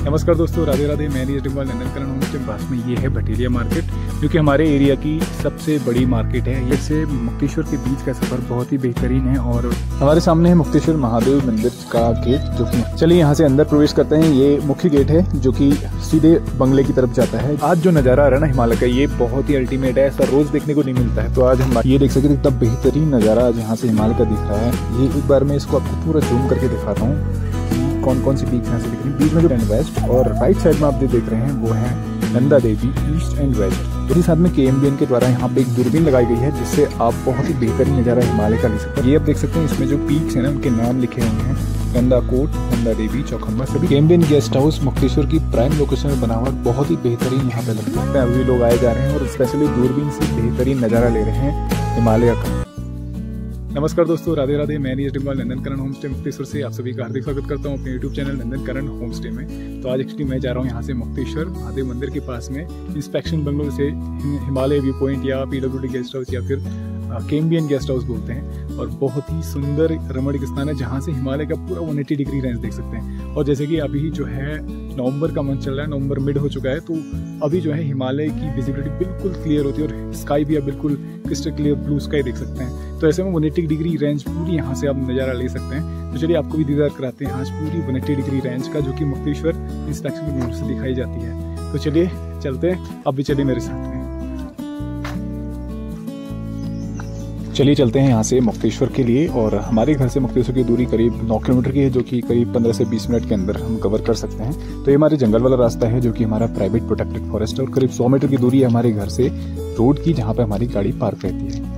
नमस्कार दोस्तों, राधे राधे, मैं नीरज डिम्बाल नंदनकरण होम के पास में ये है भटेलिया मार्केट, जो कि हमारे एरिया की सबसे बड़ी मार्केट है। ये से मुक्तेश्वर के बीच का सफ़र बहुत ही बेहतरीन है और हमारे सामने है मुक्तेश्वर महादेव मंदिर का गेट, जो कि चलिए यहाँ से अंदर प्रवेश करते हैं। ये मुख्य गेट है, जो कि सीधे बंगले की तरफ़ जाता है। आज जो नज़ारा आ रहा है ना हिमालय का, ये बहुत ही अल्टीमेट है। ऐसा रोज देखने को नहीं मिलता है। तो आज हम ये देख सकते हैं, इतना बेहतरीन नज़ारा आज यहाँ से हिमालय का दिख रहा है। ये एक बार मैं इसको आपको पूरा जूम करके दिखाता हूँ। कौन कौन सी पीक्स यहाँ से दिख रही है? बीच में जो एंड वेस्ट और राइट साइड में आप जो देख रहे हैं, वो है Nanda Devi east and west इसी साथ में के के द्वारा यहाँ पे एक दूरबीन लगाई गई है, जिससे आप बहुत ही बेहतरीन नज़ारा हिमालय का ले सकते हैं। ये आप देख सकते हैं, इसमें जो पीक्स हैं ना, उनके नाम लिखे हुए हैं गंदा कोट गंदा देवी चौखम्बा सभी। केम्बियन गेस्ट हाउस मुक्तेश्वर की प्राइम लोकेशन में बना हुआ बहुत ही बेहतरीन यहाँ पे लगता है। अभी लोग आए जा रहे हैं और स्पेशली दूरबीन से बेहतरीन नज़ारा ले रहे हैं हिमालय का। नमस्कार दोस्तों, राधे राधे, मैं नीज डाल नंदनकरण होम स्टे मुक्तेश्वर से आप सभी का हार्दिक स्वागत करता हूँ अपने YouTube channel Nandankaran home stay में। तो आज एक्चुअली मैं जा रहा हूँ यहाँ से मुक्तेश्वर, महादेव मंदिर के पास में इंस्पेक्शन बंगलो से हिमालय व्यू पॉइंट या पीडब्ल्यू गेस्ट हाउस या फिर केम्बियन गेस्ट हाउस बोलते हैं और बहुत ही सुंदर रमणीक स्थान है जहाँ से हिमालय का पूरा वन डिग्री रेंज देख सकते हैं। और जैसे कि अभी जो है नवंबर का मंथ चल रहा है, नवंबर मिड हो चुका है तो अभी जो है हिमालय की विजिबिलिटी बिल्कुल क्लियर होती है और स्काई भी आप बिल्कुल क्रिस्टल क्लियर ब्लू स्काई देख सकते हैं। तो ऐसे में वन डिग्री रेंज पूरी यहाँ से आप नज़ारा ले सकते हैं। तो चलिए आपको भी दीदार कराते हैं आज पूरी वन डिग्री रेंज का, जो कि मुक्तेश्वर इंस्पेक्शन से दिखाई जाती है। तो चलिए चलते हैं अब भी चलिए मेरे साथ में। चलिए चलते हैं यहाँ से मुक्तेश्वर के लिए और हमारे घर से मुक्तेश्वर की दूरी करीब 9 किलोमीटर की है, जो कि करीब 15 से 20 मिनट के अंदर हम कवर कर सकते हैं। तो ये हमारे जंगल वाला रास्ता है, जो कि हमारा प्राइवेट प्रोटेक्टेड फॉरेस्ट है और करीब 100 मीटर की दूरी है हमारे घर से रोड की, जहाँ पे हमारी गाड़ी पार्क रहती है।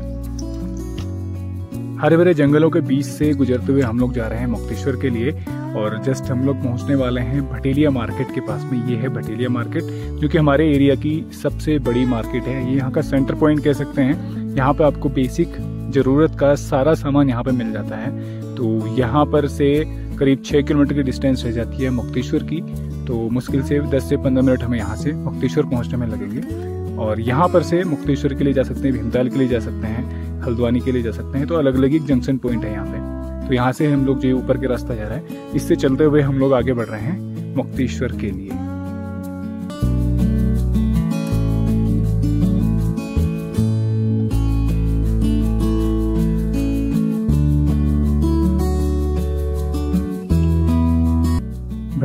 हरे भरे जंगलों के बीच से गुजरते हुए हम लोग जा रहे हैं मुक्तेश्वर के लिए और जस्ट हम लोग पहुँचने वाले हैं भटेलिया मार्केट के पास में। ये है भटेलिया मार्केट जो कि हमारे एरिया की सबसे बड़ी मार्केट है। ये यहाँ का सेंटर पॉइंट कह सकते हैं। यहाँ पे आपको बेसिक ज़रूरत का सारा सामान यहाँ पे मिल जाता है। तो यहाँ पर से करीब छः किलोमीटर की डिस्टेंस रह जाती है मुक्तेश्वर की। तो मुश्किल से 10 से 15 मिनट हमें यहाँ से मुक्तेश्वर पहुँचने में लगेंगे। और यहाँ पर से मुक्तेश्वर के लिए जा सकते हैं, भीमताल के लिए जा सकते हैं, हल्द्वानी के लिए जा सकते हैं। तो अलग अलग एक जंक्शन पॉइंट है यहाँ पे। तो यहाँ से हम लोग जो ऊपर के रास्ता जा रहा है, इससे चलते हुए हम लोग आगे बढ़ रहे हैं मुक्तेश्वर के लिए।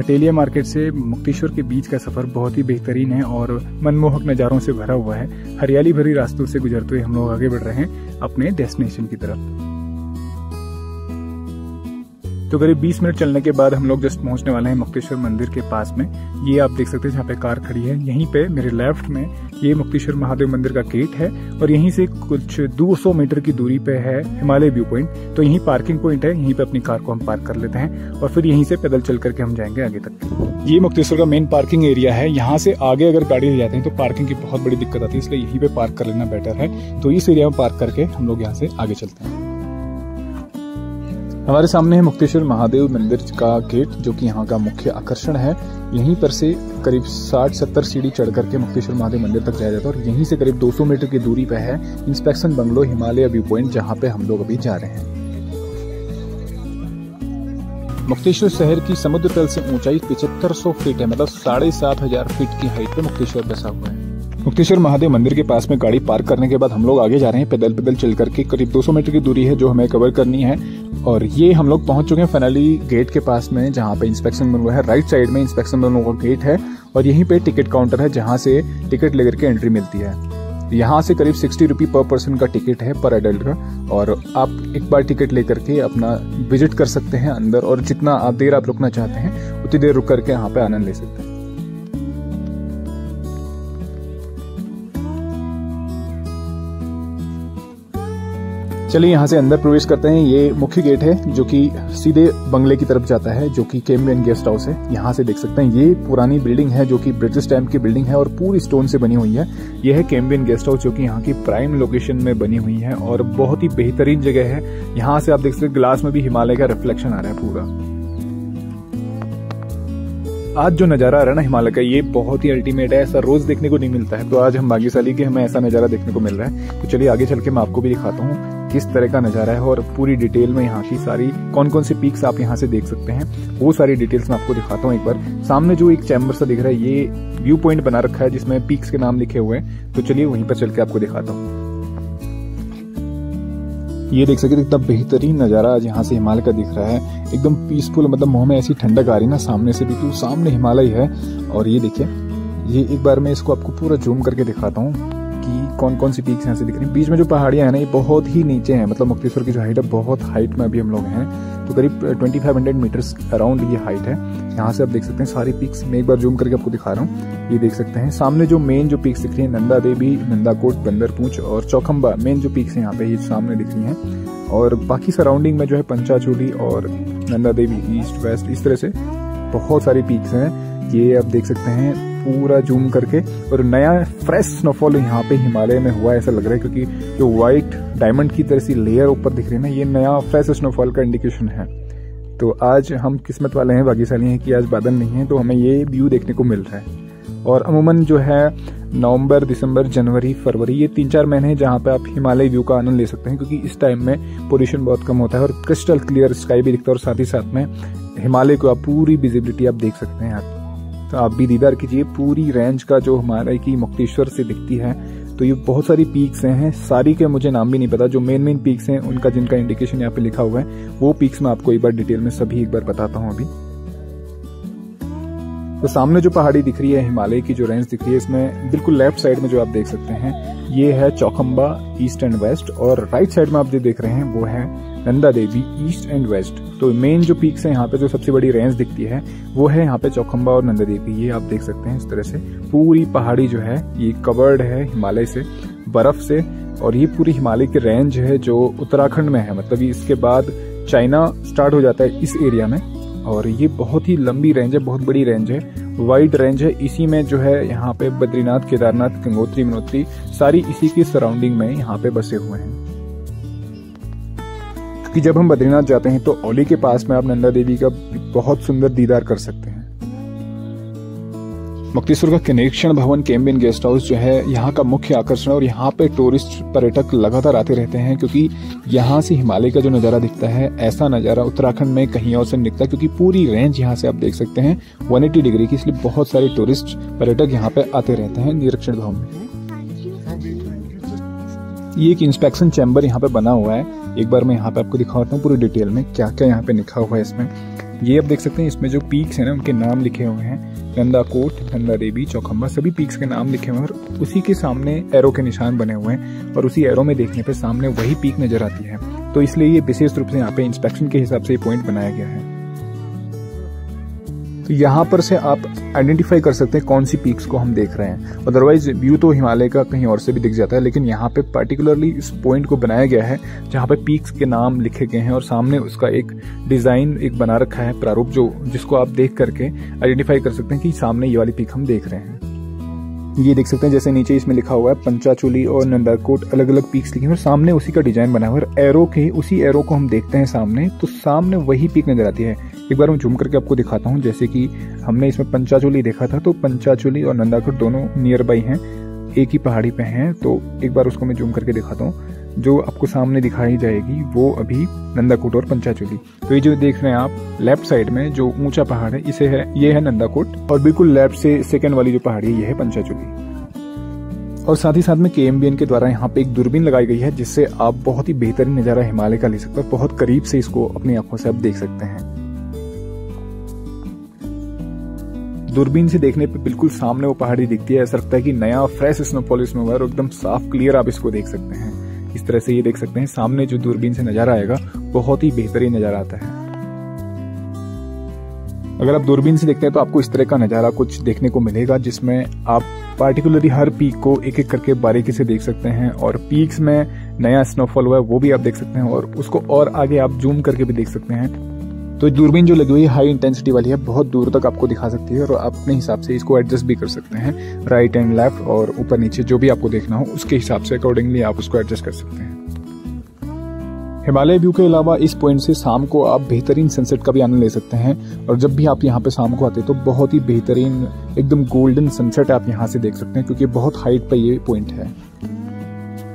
भटेलिया मार्केट से मुक्तेश्वर के बीच का सफ़र बहुत ही बेहतरीन है और मनमोहक नज़ारों से भरा हुआ है। हरियाली भरी रास्तों से गुजरते हुए हम लोग आगे बढ़ रहे हैं अपने डेस्टिनेशन की तरफ़। तो करीब 20 मिनट चलने के बाद हम लोग जस्ट पहुँचने वाले हैं मुक्तेश्वर मंदिर के पास में। ये आप देख सकते हैं जहाँ पे कार खड़ी है। यहीं पे मेरे लेफ़्ट में ये मुक्तेश्वर महादेव मंदिर का गेट है और यहीं से कुछ 200 मीटर की दूरी पे है हिमालय व्यू पॉइंट। तो यहीं पार्किंग पॉइंट है, यहीं पे अपनी कार को हम पार्क कर लेते हैं और फिर यहीं से पैदल चल करके हम जाएँगे आगे तक। ये मुक्तेश्वर का मेन पार्किंग एरिया है। यहाँ से आगे अगर गाड़ी ले जाते हैं तो पार्किंग की बहुत बड़ी दिक्कत आती है, इसलिए यहीं पे पार्क कर लेना बेटर है। तो इस एरिया में पार्क करके हम लोग यहाँ से आगे चलते हैं। हमारे सामने है मुक्तेश्वर महादेव मंदिर का गेट, जो कि यहाँ का मुख्य आकर्षण है। यहीं पर से करीब 60-70 सीढ़ी चढ़ करके मुक्तेश्वर महादेव मंदिर तक जाया जाता है और यहीं से करीब 200 मीटर की दूरी पर है inspection bungalow Himalaya view point, जहाँ पे हम लोग अभी जा रहे हैं। मुक्तेश्वर शहर की समुद्र तल से ऊंचाई पिछहत्तर फीट है मतलब साढ़े सात हज़ार फीट की हाइट पे मुक्तेश्वर बसा हुआ है। मुक्तेश्वर महादेव मंदिर के पास में गाड़ी पार्क करने के बाद हम लोग आगे जा रहे हैं। पैदल पैदल चल करके करीब 200 मीटर की दूरी है जो हमें कवर करनी है। और ये हम लोग पहुँच चुके हैं फाइनली गेट के पास में, जहाँ पे इंस्पेक्शन बन हुआ है। राइट साइड में इंस्पेक्शन बन हुआ गेट है और यहीं पे टिकट काउंटर है, जहाँ से टिकट लेकर के एंट्री मिलती है। यहाँ से करीब सिक्सटी रुपी पर पर्सन का टिकट है पर एडल्ट का। और आप एक बार टिकट लेकर के अपना विज़िट कर सकते हैं अंदर और जितना आप देर आप रुकना चाहते हैं, उतनी देर रुक करके यहाँ पे आनंद ले सकते हैं। चलिए यहाँ से अंदर प्रवेश करते हैं। ये मुख्य गेट है, जो कि सीधे बंगले की तरफ़ जाता है, जो कि केम्बियन गेस्ट हाउस है। यहाँ से देख सकते हैं, ये पुरानी बिल्डिंग है, जो कि ब्रिटिश टाइम की बिल्डिंग है और पूरी स्टोन से बनी हुई है। ये है केम्बियन गेस्ट हाउस जो कि यहाँ की प्राइम लोकेशन में बनी हुई है और बहुत ही बेहतरीन जगह है। यहाँ से आप देख सकते ग्लास में भी हिमालय का रिफ्लेक्शन आ रहा है पूरा। आज जो नज़ारा आ रहा है ना हिमालय का, ये बहुत ही अल्टीमेट है। ऐसा रोज देखने को नहीं मिलता है। तो आज हम भाग्यशाली के हमें ऐसा नज़ारा देखने को मिल रहा है। तो चलिए आगे चल के मैं आपको भी दिखाता हूँ। किस तरह का नज़ारा है और पूरी डिटेल में यहाँ की सारी कौन कौन सी पीक्स आप यहाँ से देख सकते हैं, वो सारी डिटेल्स मैं आपको दिखाता हूँ एक बार। सामने जो एक चैम्बर सा दिख रहा है, ये व्यू पॉइंट बना रखा है जिसमें पीक्स के नाम लिखे हुए हैं। तो चलिए वहीं पर चल के आपको दिखाता हूँ। ये देख सकते एकदम बेहतरीन नज़ारा आज यहाँ से हिमालय का दिख रहा है। एकदम पीसफुल मतलब मुँह में ऐसी ठंडक आ रही ना, सामने से भी क्यों सामने हिमालय है। और ये देखिए, ये एक बार मैं इसको आपको पूरा जूम करके दिखाता हूँ। कि कौन कौन सी पीक्स यहाँ से दिख रही हैं। बीच में जो पहाड़ियाँ हैं ना, ये बहुत ही नीचे हैं। मतलब मुक्तेश्वर की जो हाइट है, बहुत हाइट में अभी हम लोग हैं। तो करीब 2500 मीटर्स अराउंड ये हाइट है। यहाँ से आप देख सकते हैं सारी पीक्स मैं एक बार जूम करके आपको दिखा रहा हूँ। ये देख सकते हैं। सामने जो मेन जो पीक्स दिख रही है, नंदा देवी नंदाकोट बंदरपूछ और चौखम्बा मेन जो पीक्स हैं यहाँ पे, ये सामने दिख रही हैं। और बाकी सराउंडिंग में जो है पंचाचूली और नंदा देवी ईस्ट वेस्ट इस तरह से बहुत सारी पीक्स हैं। ये आप देख सकते हैं पूरा जूम करके और नया फ्रेश स्नोफॉल यहाँ पे हिमालय में हुआ ऐसा लग रहा है, क्योंकि जो व्हाइट डायमंड की तरह सी लेयर ऊपर दिख रही है ना, ये नया फ्रेश स्नोफॉल का इंडिकेशन है। तो आज हम किस्मत वाले हैं, भाग्यशाली हैं कि आज बादल नहीं है तो हमें ये व्यू देखने को मिल रहा है। और अमूमन जो है, नवंबर, दिसंबर, जनवरी, फरवरी, ये तीन चार महीने हैं जहाँ पे आप हिमालय व्यू का आनंद ले सकते हैं, क्योंकि इस टाइम में पोल्यूशन बहुत कम होता है और क्रिस्टल क्लियर स्काई भी दिखता है और साथ ही साथ में हिमालय को आप पूरी विजिबिलिटी आप देख सकते हैं यहाँ तो आप भी दीदार कीजिए। पूरी रेंज का जो हमारा की मुक्तेश्वर से दिखती है तो ये बहुत सारी पीक्स हैं सारी के मुझे नाम भी नहीं पता। जो मेन मेन पीक्स हैं, उनका जिनका इंडिकेशन यहाँ पे लिखा हुआ है, वो पीक्स मैं आपको एक बार डिटेल में सभी एक बार बताता हूँ अभी। तो सामने जो पहाड़ी दिख रही है, हिमालय की जो रेंज दिख रही है, इसमें बिल्कुल लेफ़्ट साइड में जो आप देख सकते हैं, ये है चौखम्बा ईस्ट एंड वेस्ट और राइट साइड में आप जो देख रहे हैं, वो है Nanda Devi east and west तो मेन जो पीक्स है, यहाँ पे जो सबसे बड़ी रेंज दिखती है, वो है यहाँ पे चौखम्बा और नंदा देवी। ये आप देख सकते हैं इस तरह से पूरी पहाड़ी जो है, ये कवर्ड है हिमालय से, बर्फ़ से, और ये पूरी हिमालय की रेंज है जो उत्तराखंड में है। मतलब इसके बाद चाइना स्टार्ट हो जाता है इस एरिया में। और ये बहुत ही लंबी रेंज है, बहुत बड़ी रेंज है। वाइड रेंज है। इसी में जो है यहाँ पे बद्रीनाथ, केदारनाथ, गंगोत्री, मनोत्री, सारी इसी की सराउंडिंग में यहाँ पे बसे हुए हैं। क्योंकि जब हम बद्रीनाथ जाते हैं तो ओली के पास में आप नंदा देवी का बहुत सुंदर दीदार कर सकते हैं। मुक्तेश्वर का कनेक्शन भवन कैम्बिन गेस्ट हाउस जो है, यहाँ का मुख्य आकर्षण है और यहाँ पे टूरिस्ट पर्यटक लगातार आते रहते हैं क्योंकि यहाँ से हिमालय का जो नज़ारा दिखता है, ऐसा नज़ारा उत्तराखंड में कहीं और से दिखता है क्योंकि पूरी रेंज यहाँ से आप देख सकते हैं 180 डिग्री की, इसलिए बहुत सारे टूरिस्ट पर्यटक यहाँ पे आते रहते हैं निरीक्षण भवन में। ये एक इंस्पेक्शन चैम्बर यहाँ पे बना हुआ है। एक बार मैं यहाँ पे आपको दिखाता हूँ पूरी डिटेल में क्या क्या यहाँ पे लिखा हुआ है इसमें। ये आप देख सकते हैं, इसमें जो पीक्स हैं ना, उनके नाम लिखे हुए हैं। नंदा कोट नंदा देवी चौखम्बा सभी पीक्स के नाम लिखे हुए हैं और उसी के सामने एरो के निशान बने हुए हैं और उसी एरो में देखने पर सामने वही पीक नज़र आती है। तो इसलिए ये विशेष रूप से यहाँ पे इंस्पेक्शन के हिसाब से ये पॉइंट बनाया गया है। तो यहाँ पर से आप आइडेंटिफाई कर सकते हैं कौन सी पीक्स को हम देख रहे हैं। अदरवाइज़ व्यू तो हिमालय का कहीं और से भी दिख जाता है, लेकिन यहाँ पे पर्टिकुलरली इस पॉइंट को बनाया गया है, जहाँ पे पीक्स के नाम लिखे गए हैं और सामने उसका एक डिज़ाइन एक बना रखा है प्रारूप जो, जिसको आप देख करके आइडेंटिफाई कर सकते हैं कि सामने ये वाली पीक हम देख रहे हैं। ये देख सकते हैं, जैसे नीचे इसमें लिखा हुआ है, पंचाचुली और नंदाकोट अलग अलग पीक्स लिखे हुए और सामने उसी का डिज़ाइन बना हुआ है एरो के, उसी एरो को हम देखते हैं सामने तो सामने वही पीक नज़र आती है। एक बार मैं झूम करके आपको दिखाता हूँ, जैसे कि हमने इसमें पंचाचुली देखा था तो पंचाचुली और नंदाकोट दोनों नियर बाई हैं, एक ही पहाड़ी पे हैं तो एक बार उसको मैं जूम करके दिखाता हूँ। जो आपको सामने दिखाई जाएगी, वो अभी नंदाकोट और पंचाचुली। तो ये जो देख रहे हैं आप, लेफ़्ट साइड में जो ऊँचा पहाड़ है, इसे है, ये है नंदाकोट और बिल्कुल लेफ़्ट से सेकंड वाली जो पहाड़ी है, ये है पंचाचुली। और साथ ही साथ में के के द्वारा यहाँ पे एक दूरबीन लगाई गई है, जिससे आप बहुत ही बेहतरीन नज़ारा हिमालय का ले सकते हैं बहुत करीब से इसको अपनी आँखों से आप देख सकते हैं। दूरबीन से देखने पे बिल्कुल सामने वो पहाड़ी दिखती है, ऐसा लगता है कि नया फ्रेश स्नोफॉल इसमें हुआ है और एकदम साफ़ क्लियर आप इसको देख सकते हैं। इस तरह से ये देख सकते हैं, सामने जो दूरबीन से नज़ारा आएगा, बहुत ही बेहतरीन नज़ारा आता है। अगर आप दूरबीन से देखते हैं तो आपको इस तरह का नज़ारा कुछ देखने को मिलेगा, जिसमें आप पार्टिकुलरली हर पीक को एक एक करके बारीकी से देख सकते हैं, और पीक्स में नया स्नोफॉल हुआ है, वो भी आप देख सकते हैं, और उसको और आगे आप जूम करके भी देख सकते हैं। तो दूरबीन जो लगी हुई है हाई इंटेंसिटी वाली है, बहुत दूर तक आपको दिखा सकती है और आप अपने हिसाब से इसको एडजस्ट भी कर सकते हैं राइट एंड लेफ़्ट और ऊपर नीचे जो भी आपको देखना हो, उसके हिसाब से अकॉर्डिंगली आप उसको एडजस्ट कर सकते हैं। हिमालय व्यू के अलावा इस पॉइंट से शाम को आप बेहतरीन सनसेट का भी आनंद ले सकते हैं और जब भी आप यहाँ पे शाम को आते हैं तो बहुत ही बेहतरीन, एकदम गोल्डन सनसेट आप यहाँ से देख सकते हैं, क्योंकि बहुत हाइट पर ये पॉइंट है।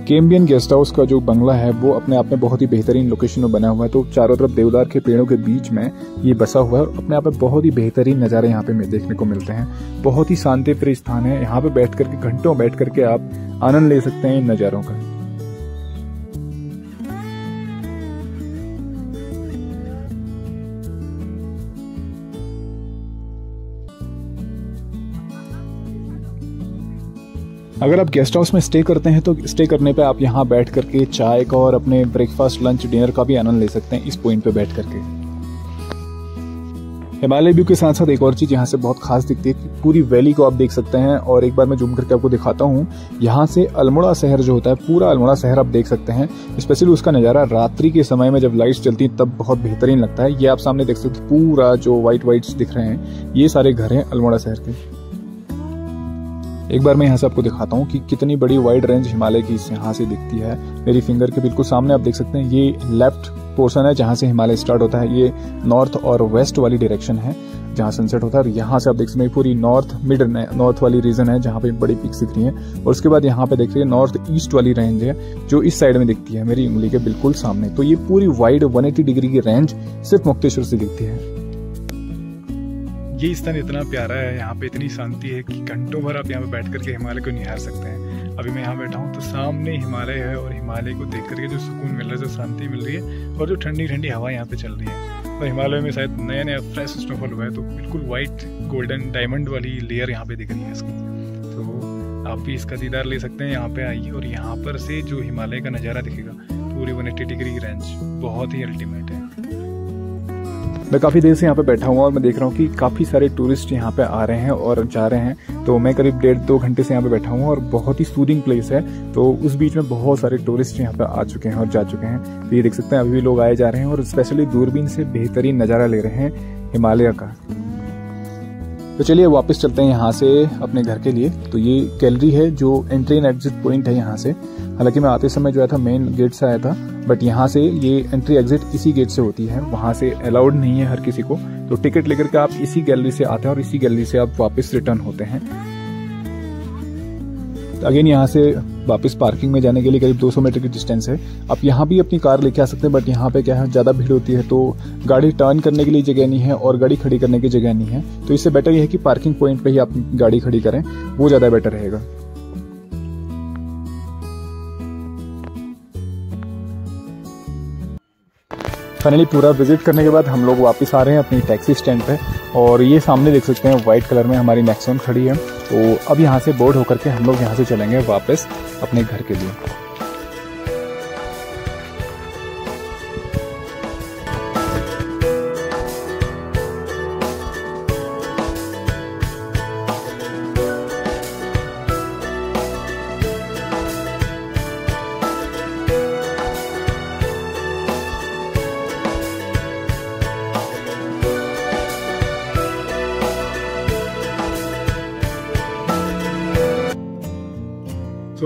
केम्बियन गेस्ट हाउस का जो बंगला है, वो अपने आप में बहुत ही बेहतरीन लोकेशन में बना हुआ है। तो चारों तरफ़ देवदार के पेड़ों के बीच में ये बसा हुआ है और अपने आप में बहुत ही बेहतरीन नज़ारे यहाँ पे देखने को मिलते हैं। बहुत ही शांति प्रिय स्थान है। यहाँ पे बैठ करके, घंटों बैठ करके आप आनंद ले सकते हैं इन नज़ारों का। अगर आप गेस्ट हाउस में स्टे करते हैं तो स्टे करने पे आप यहाँ बैठ करके चाय का और अपने ब्रेकफास्ट लंच डिनर का भी आनंद ले सकते हैं इस पॉइंट पे बैठ करके। हिमालय व्यू के साथ साथ एक और चीज़ यहाँ से बहुत खास दिखती है कि पूरी वैली को आप देख सकते हैं और एक बार मैं जूम करके आपको दिखाता हूँ। यहाँ से अल्मोड़ा शहर जो होता है, पूरा अल्मोड़ा शहर आप देख सकते हैं। स्पेशली उसका नज़ारा रात्रि के समय में जब लाइट्स चलती हैं, तब बहुत बेहतरीन लगता है। ये आप सामने देख सकते पूरा जो व्हाइट व्हाइट दिख रहे हैं, ये सारे घर हैं अल्मोड़ा शहर के। एक बार मैं यहाँ से आपको दिखाता हूँ कि कितनी बड़ी वाइड रेंज हिमालय की यहाँ से दिखती है। मेरी फिंगर के बिल्कुल सामने आप देख सकते हैं, ये लेफ़्ट पोर्शन है जहाँ से हिमालय स्टार्ट होता है। ये नॉर्थ और वेस्ट वाली डायरेक्शन है जहाँ सनसेट होता है। और यहाँ से आप देख सकते हैं पूरी नॉर्थ मिड नॉर्थ वाली रीजन है जहाँ पे बड़ी पिक्स दिख रही है। और उसके बाद यहाँ पे देखिए नॉर्थ ईस्ट वाली रेंज है जो इस साइड में दिखती है, मेरी उंगली के बिल्कुल सामने। तो ये पूरी वाइड 180 डिग्री की रेंज सिर्फ़ मुक्तेश्वर से दिखती है। ये स्थान इतना प्यारा है, यहाँ पे इतनी शांति है कि घंटों भर आप यहाँ पे बैठ करके हिमालय को निहार सकते हैं। अभी मैं यहाँ बैठा हूँ तो सामने हिमालय है और हिमालय को देख करके जो सुकून मिल रहा है, जो शांति मिल रही है और जो ठंडी ठंडी हवा यहाँ पे चल रही है। और हिमालय में शायद नया नया फ्रेश स्नोफॉल हुआ है तो बिल्कुल वाइट गोल्डन डायमंड वाली लेयर यहाँ पे दिख रही है इसकी। तो आप भी इसका दीदार ले सकते हैं यहाँ पे, आइए और यहाँ पर से जो हिमालय का नज़ारा दिखेगा, पूरी वन एट्टी डिग्री रेंज बहुत ही अल्टीमेट है। मैं काफ़ी देर से यहाँ पे बैठा हुआ और मैं देख रहा हूँ कि काफ़ी सारे टूरिस्ट यहाँ पे आ रहे हैं और जा रहे हैं। तो मैं करीब डेढ़ दो घंटे से यहाँ पे बैठा हुआ और बहुत ही सूदिंग प्लेस है। तो उस बीच में बहुत सारे टूरिस्ट यहाँ पे आ चुके हैं और जा चुके हैं। तो ये देख सकते हैं, अभी भी लोग आए जा रहे हैं और स्पेशली दूरबीन से बेहतरीन नज़ारा ले रहे हैं हिमालय का। तो चलिए वापस चलते हैं यहाँ से अपने घर के लिए। तो ये गैलरी है जो एंट्री एंड एग्जिट पॉइंट है यहाँ से। हालाँकि मैं आते समय जो आया था मेन गेट से आया था बट यहाँ से ये एंट्री एग्जिट इसी गेट से होती है। वहाँ से अलाउड नहीं है हर किसी को। तो टिकट लेकर के आप इसी गैलरी से आते हैं और इसी गैलरी से आप वापस रिटर्न होते हैं। अगेन यहाँ से वापस पार्किंग में जाने के लिए करीब 200 मीटर की डिस्टेंस है। आप यहाँ भी अपनी कार लेके आ सकते हैं, बट यहाँ पे क्या है, ज़्यादा भीड़ होती है तो गाड़ी टर्न करने के लिए जगह नहीं है और गाड़ी खड़ी करने की जगह नहीं है। तो इससे बेटर यह है कि पार्किंग पॉइंट पे ही आप गाड़ी खड़ी करें, वो ज़्यादा बेटर रहेगा। फाइनली पूरा विज़िट करने के बाद हम लोग वापस आ रहे हैं अपनी टैक्सी स्टैंड पे और ये सामने देख सकते हैं व्हाइट कलर में हमारी नेक्सॉन खड़ी है। तो अब यहाँ से बोर्ड होकर के हम लोग यहाँ से चलेंगे वापस अपने घर के लिए।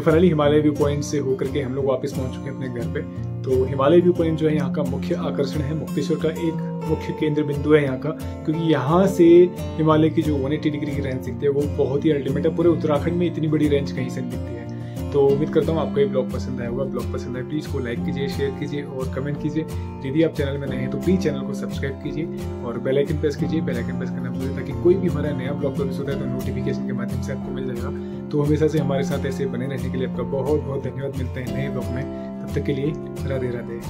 फाइनली हिमालय व्यू पॉइंट से होकर के हम लोग वापस पहुँच चुके हैं अपने घर पे। तो हिमालय व्यू पॉइंट जो है यहाँ का मुख्य आकर्षण है, मुक्तेश्वर का एक मुख्य केंद्र बिंदु है यहाँ का, क्योंकि यहाँ से हिमालय की जो 180 डिग्री की रेंज दिखती है, वो बहुत ही अल्टीमेट है। पूरे उत्तराखंड में इतनी बड़ी रेंज कहीं से दिखती है। तो उम्मीद करता हूँ आपको ये ब्लॉग पसंद आया होगा। ब्लॉग पसंद आए प्लीज़ को लाइक कीजिए शेयर कीजिए और कमेंट कीजिए। यदि आप चैनल में नए हैं तो प्लीज़ चैनल को सब्सक्राइब कीजिए और बेल आइकन प्रेस कीजिए। बेल आइकन प्रेस करना भूलिए ताकि कोई भी हमारा नया ब्लॉग होता है तो नोटिफिकेशन के माध्यम से आपको मिल जाएगा। तो हमेशा से हमारे साथ ऐसे बने रहने के लिए आपका बहुत बहुत धन्यवाद। मिलते हैं नए ब्लॉग में। तब तक के लिए राधे राधे